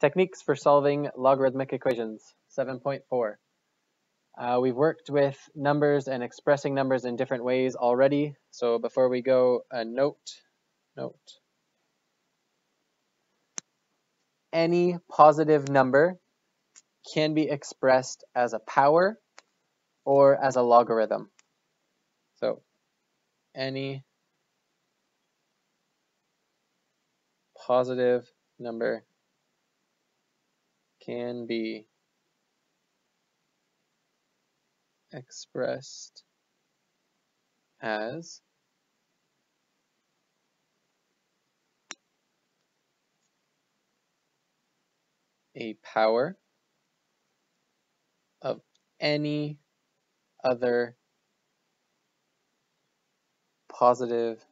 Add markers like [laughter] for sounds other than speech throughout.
Techniques for solving logarithmic equations, 7.4. Uh, we've worked with numbers and expressing numbers in different ways already. So before we go, a note, note. Any positive number can be expressed as a power or as a logarithm. So any positive number can be expressed as a power of any other positive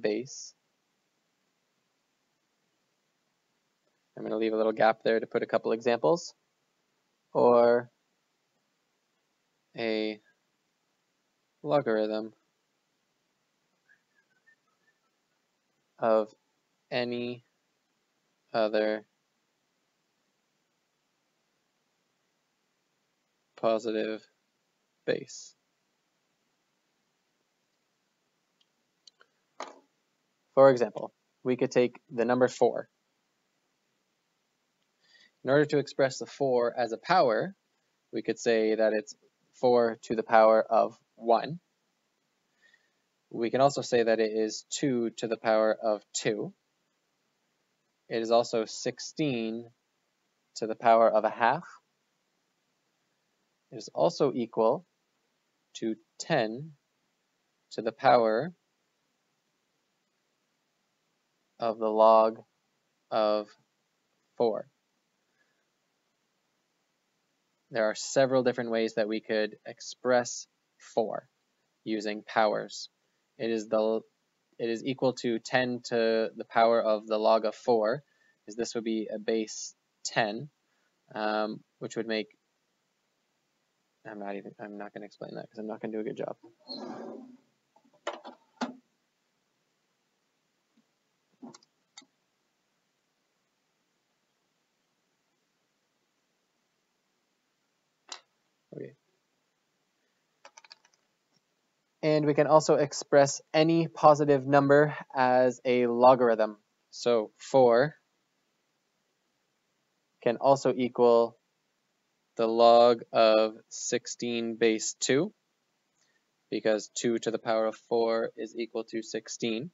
base I'm going to leave a little gap there to put a couple examples. Or a logarithm of any other positive base. For example, we could take the number 4 in order to express the 4 as a power, we could say that it's 4 to the power of 1. We can also say that it is 2 to the power of 2. It is also 16 to the power of a half. It is also equal to 10 to the power of the log of 4 there are several different ways that we could express 4 using powers. It is the it is equal to 10 to the power of the log of 4, because this would be a base 10, um, which would make, I'm not even, I'm not going to explain that because I'm not going to do a good job. Okay. And we can also express any positive number as a logarithm. So 4 can also equal the log of 16 base 2 because 2 to the power of 4 is equal to 16.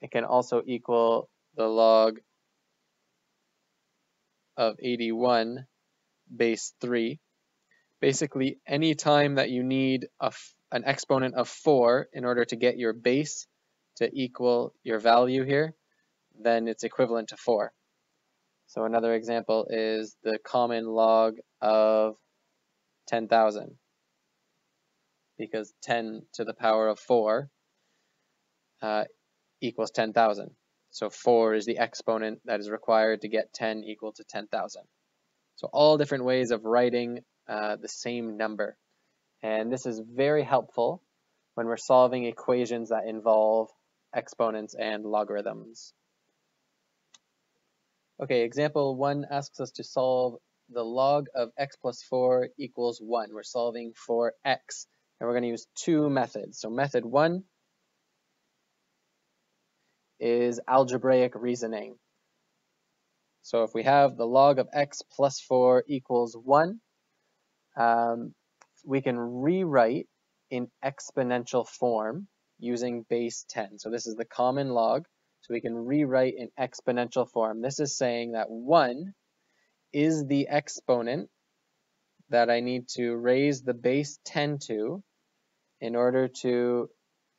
It can also equal the log of 81 base 3 basically any time that you need an exponent of 4 in order to get your base to equal your value here, then it's equivalent to 4. So another example is the common log of 10,000 because 10 to the power of 4 uh, equals 10,000. So 4 is the exponent that is required to get 10 equal to 10,000. So all different ways of writing uh, the same number. And this is very helpful when we're solving equations that involve exponents and logarithms. Okay, example one asks us to solve the log of x plus 4 equals 1. We're solving for x, and we're going to use two methods. So method one is algebraic reasoning. So if we have the log of x plus 4 equals 1, um, we can rewrite in exponential form using base 10. So this is the common log. So we can rewrite in exponential form. This is saying that 1 is the exponent that I need to raise the base 10 to in order to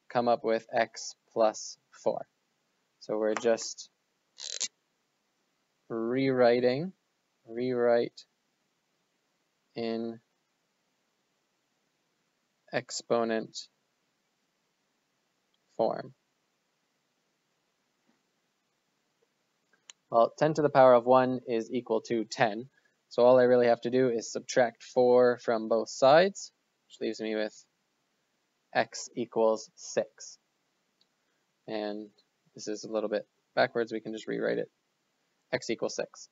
come up with x plus 4. So we're just rewriting, rewrite in exponent form. Well, 10 to the power of 1 is equal to 10. So all I really have to do is subtract 4 from both sides, which leaves me with x equals 6. And this is a little bit backwards. We can just rewrite it. x equals 6.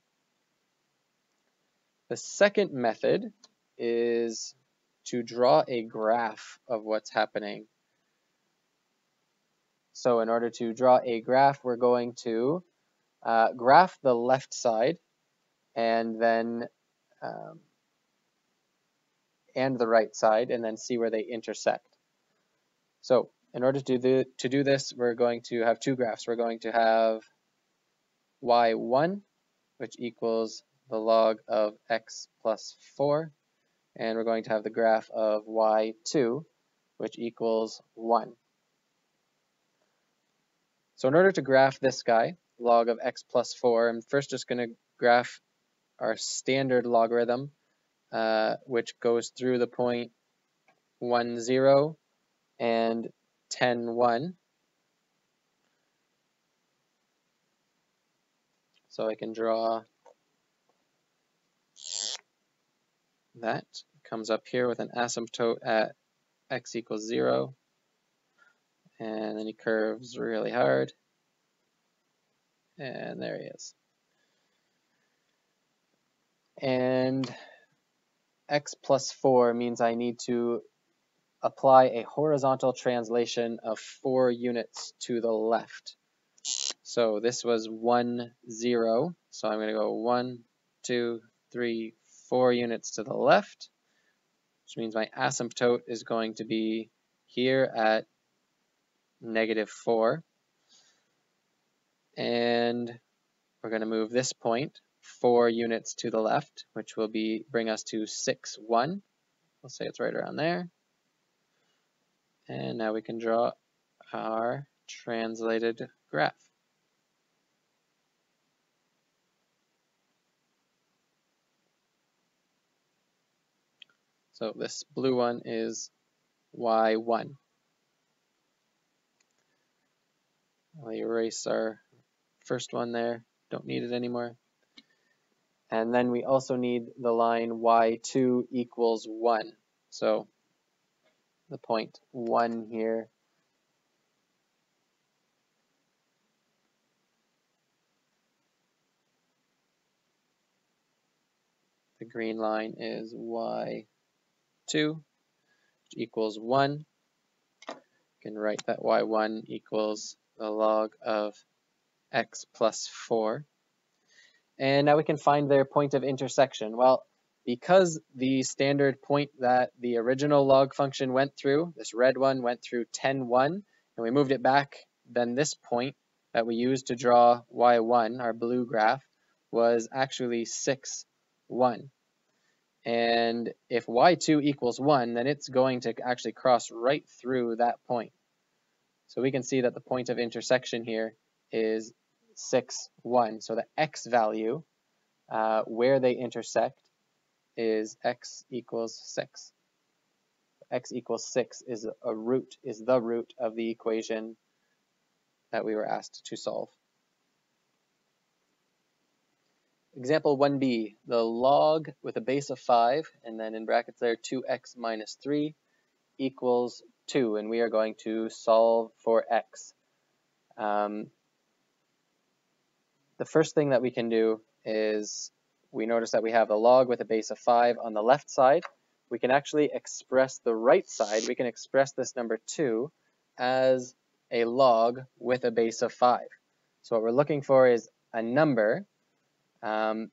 The second method is to draw a graph of what's happening. So in order to draw a graph, we're going to uh, graph the left side and then um, and the right side and then see where they intersect. So in order to do, to do this, we're going to have two graphs. We're going to have y1, which equals the log of x plus 4, and we're going to have the graph of y2, which equals 1. So in order to graph this guy, log of x plus 4, I'm first just going to graph our standard logarithm, uh, which goes through the point 1, 0 and 10, 1. So I can draw that. Comes up here with an asymptote at x equals 0. And then he curves really hard. And there he is. And x plus 4 means I need to apply a horizontal translation of 4 units to the left. So this was 1, 0. So I'm going to go 1, 2, 3, 4 units to the left, which means my asymptote is going to be here at negative 4. And we're going to move this point 4 units to the left, which will be bring us to 6, 1. We'll say it's right around there. And now we can draw our translated graph. So this blue one is y1. I'll erase our first one there. Don't need it anymore. And then we also need the line y2 equals 1. So the point 1 here the green line is y 2, which equals 1. You can write that y1 equals the log of x plus 4. And now we can find their point of intersection. Well, because the standard point that the original log function went through, this red one went through 10, 1, and we moved it back, then this point that we used to draw y1, our blue graph, was actually 6, 1. And if y2 equals 1, then it's going to actually cross right through that point. So we can see that the point of intersection here is 6, 1. So the x value, uh, where they intersect, is x equals 6. x equals 6 is a root, is the root of the equation that we were asked to solve. Example 1b, the log with a base of 5, and then in brackets there 2x minus 3 equals 2, and we are going to solve for x. Um, the first thing that we can do is we notice that we have a log with a base of 5 on the left side. We can actually express the right side, we can express this number 2 as a log with a base of 5. So what we're looking for is a number um,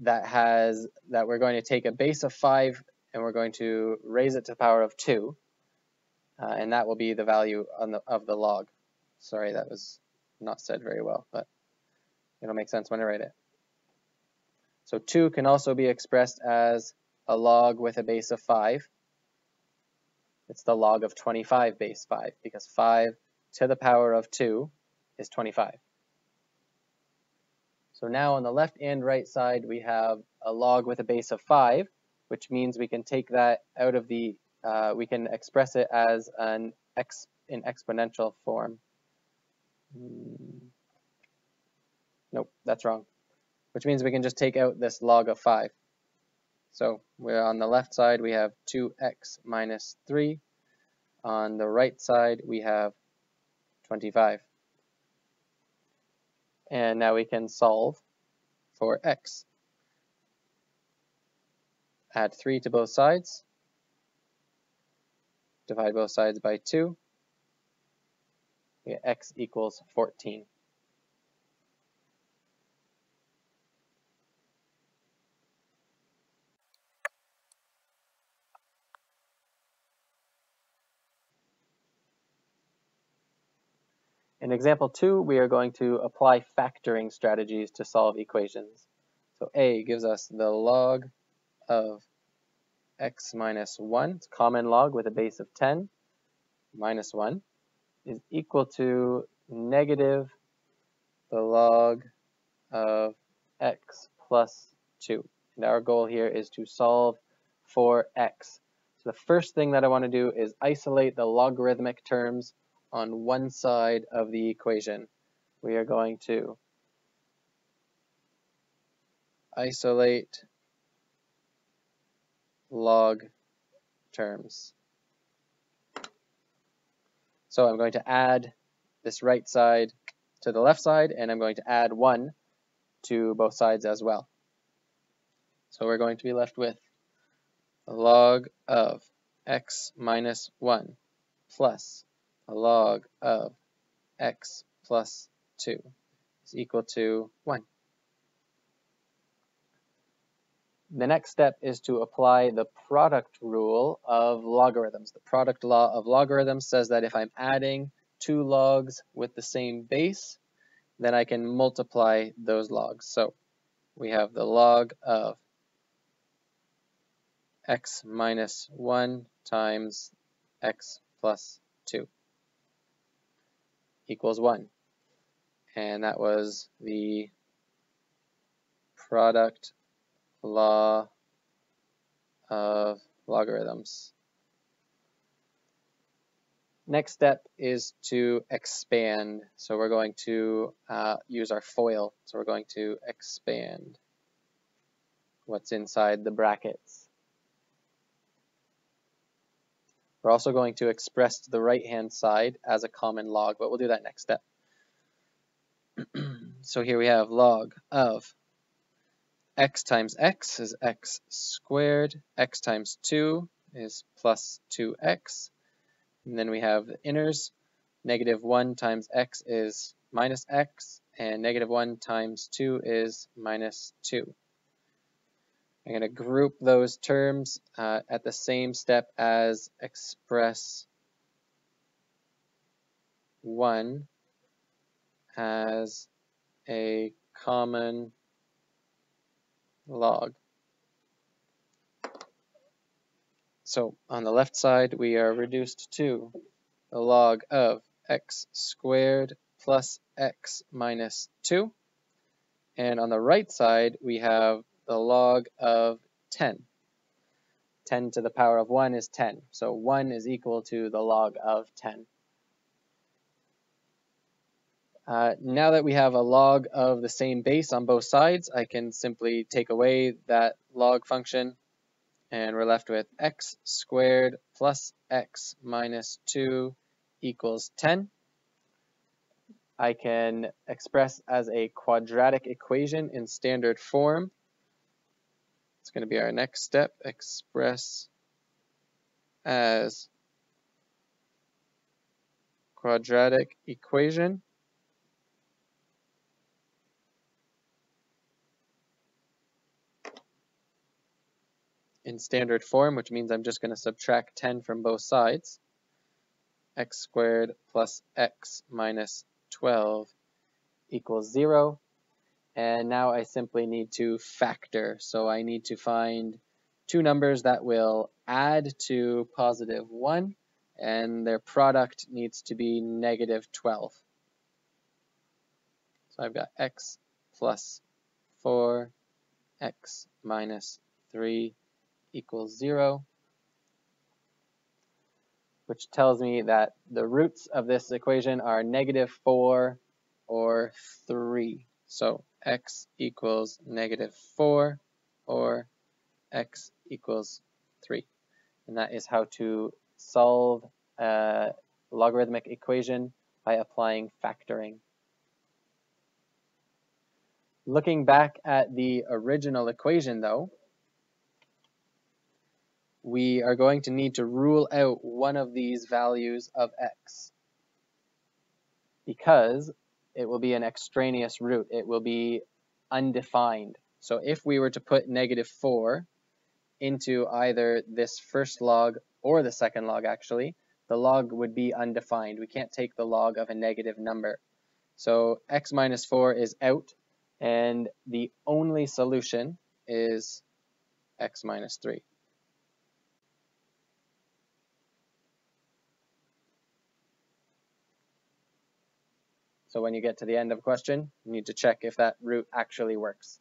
that has that we're going to take a base of 5 and we're going to raise it to the power of 2 uh, and that will be the value the, of the log. Sorry, that was not said very well, but it'll make sense when I write it. So 2 can also be expressed as a log with a base of 5. It's the log of 25 base 5 because 5 to the power of 2 is 25. So now on the left and right side, we have a log with a base of 5, which means we can take that out of the, uh, we can express it as an ex in exponential form. Hmm. Nope, that's wrong. Which means we can just take out this log of 5. So we're on the left side, we have 2x minus 3. On the right side, we have 25. And now we can solve for x. Add 3 to both sides. Divide both sides by 2. We get x equals 14. In example 2, we are going to apply factoring strategies to solve equations. So a gives us the log of x minus 1, it's common log with a base of 10, minus 1, is equal to negative the log of x plus 2. And our goal here is to solve for x. So the first thing that I want to do is isolate the logarithmic terms on one side of the equation. We are going to isolate log terms. So I'm going to add this right side to the left side, and I'm going to add 1 to both sides as well. So we're going to be left with log of x minus 1 plus log of x plus 2 is equal to 1. The next step is to apply the product rule of logarithms. The product law of logarithms says that if I'm adding two logs with the same base, then I can multiply those logs. So we have the log of x minus 1 times x plus 2 equals 1. And that was the product law of logarithms. Next step is to expand. So we're going to uh, use our FOIL. So we're going to expand what's inside the brackets. We're also going to express the right-hand side as a common log, but we'll do that next step. [clears throat] so here we have log of x times x is x squared, x times 2 is plus 2x, and then we have the inners, negative 1 times x is minus x, and negative 1 times 2 is minus 2. I'm going to group those terms uh, at the same step as express 1 as a common log. So on the left side, we are reduced to the log of x squared plus x minus 2. And on the right side, we have the log of 10. 10 to the power of 1 is 10. So 1 is equal to the log of 10. Uh, now that we have a log of the same base on both sides, I can simply take away that log function and we're left with x squared plus x minus 2 equals 10. I can express as a quadratic equation in standard form it's going to be our next step, express as quadratic equation. in standard form, which means I'm just going to subtract 10 from both sides. x squared plus x minus 12 equals 0. And now I simply need to factor. So I need to find two numbers that will add to positive 1, and their product needs to be negative 12. So I've got x plus 4, x minus 3 equals 0, which tells me that the roots of this equation are negative 4 or 3. So x equals negative 4 or x equals 3. And that is how to solve a logarithmic equation by applying factoring. Looking back at the original equation though, we are going to need to rule out one of these values of x because it will be an extraneous root. It will be undefined. So if we were to put negative 4 into either this first log or the second log actually, the log would be undefined. We can't take the log of a negative number. So x minus 4 is out, and the only solution is x minus 3. So when you get to the end of a question, you need to check if that root actually works.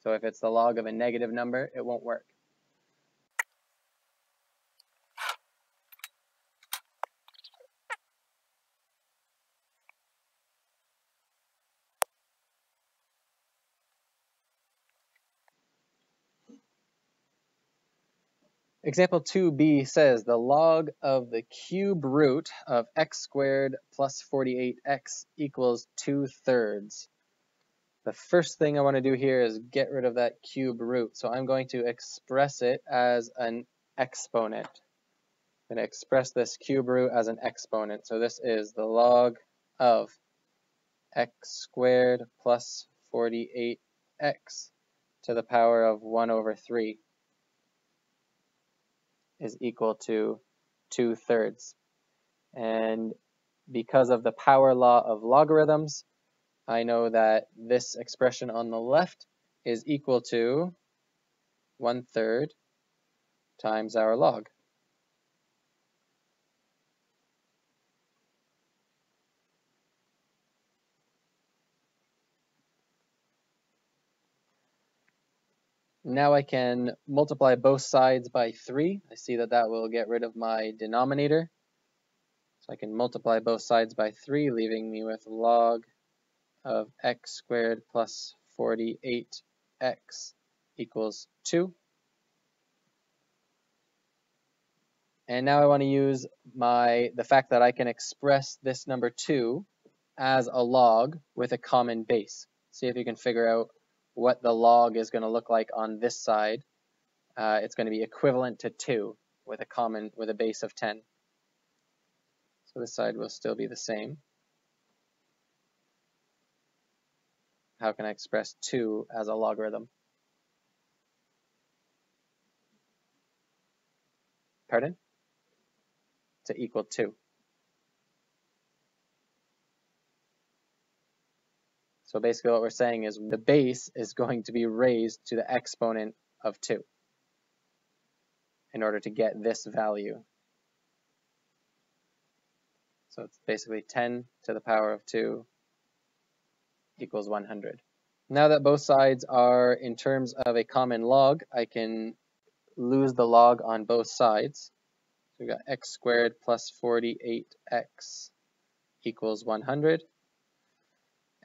So if it's the log of a negative number, it won't work. Example 2b says the log of the cube root of x squared plus 48x equals 2 thirds. The first thing I want to do here is get rid of that cube root. So I'm going to express it as an exponent. I'm going to express this cube root as an exponent. So this is the log of x squared plus 48x to the power of 1 over 3 is equal to 2 thirds. And because of the power law of logarithms, I know that this expression on the left is equal to 1 third times our log. Now I can multiply both sides by 3. I see that that will get rid of my denominator. So I can multiply both sides by 3, leaving me with log of x squared plus 48x equals 2. And now I want to use my the fact that I can express this number 2 as a log with a common base. See if you can figure out what the log is going to look like on this side. Uh, it's going to be equivalent to 2 with a common with a base of 10. So this side will still be the same. How can I express 2 as a logarithm? Pardon? To equal 2. So basically what we're saying is the base is going to be raised to the exponent of 2 in order to get this value. So it's basically 10 to the power of 2 equals 100. Now that both sides are in terms of a common log, I can lose the log on both sides. So we've got x squared plus 48x equals 100.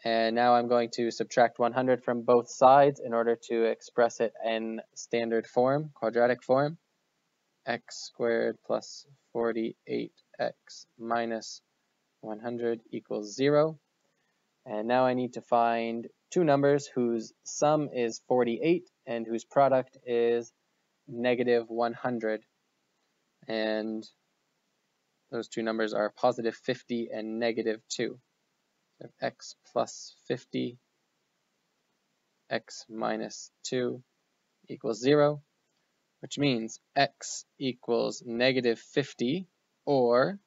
And now I'm going to subtract 100 from both sides in order to express it in standard form, quadratic form. x squared plus 48x minus 100 equals 0. And now I need to find two numbers whose sum is 48 and whose product is negative 100. And those two numbers are positive 50 and negative 2 of x plus 50, x minus 2 equals 0, which means x equals negative 50 or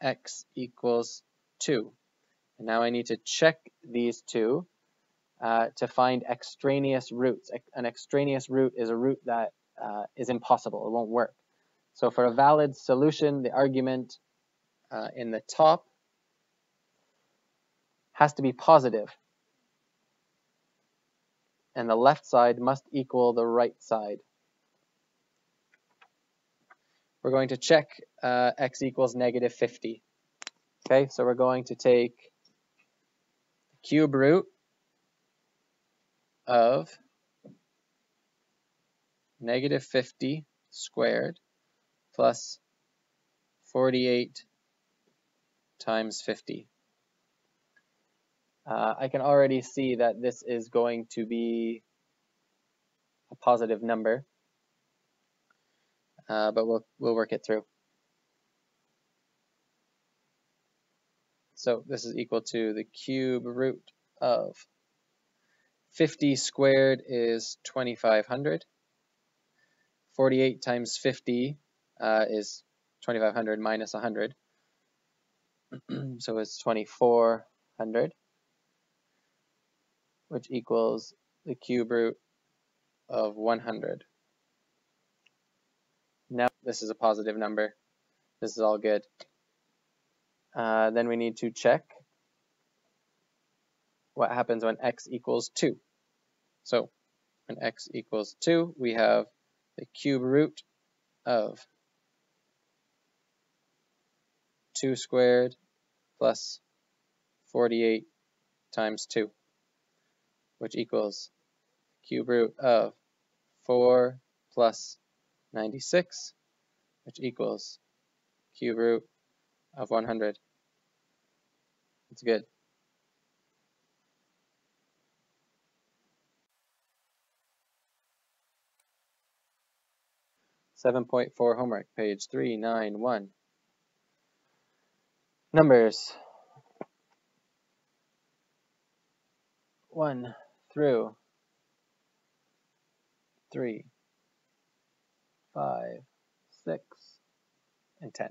x equals 2. And now I need to check these two uh, to find extraneous roots. An extraneous root is a root that uh, is impossible, it won't work. So for a valid solution, the argument uh, in the top has to be positive. And the left side must equal the right side. We're going to check uh, x equals negative 50. Okay, so we're going to take the cube root of negative 50 squared plus 48 times 50 uh, I can already see that this is going to be a positive number. uh, but we'll, we'll work it through. So this is equal to the cube root of 50 squared is 2500. 48 times 50 uh, is 2500 minus 100. [clears throat] so it's 2400, which equals the cube root of 100. Now this is a positive number. This is all good. Uh, then we need to check what happens when x equals 2. So when x equals 2, we have the cube root of 2 squared plus 48 times 2, which equals cube root of 4 plus 96, which equals cube root of 100. It's good. Seven point four homework, page three nine one. Numbers one through three, five, six, and ten.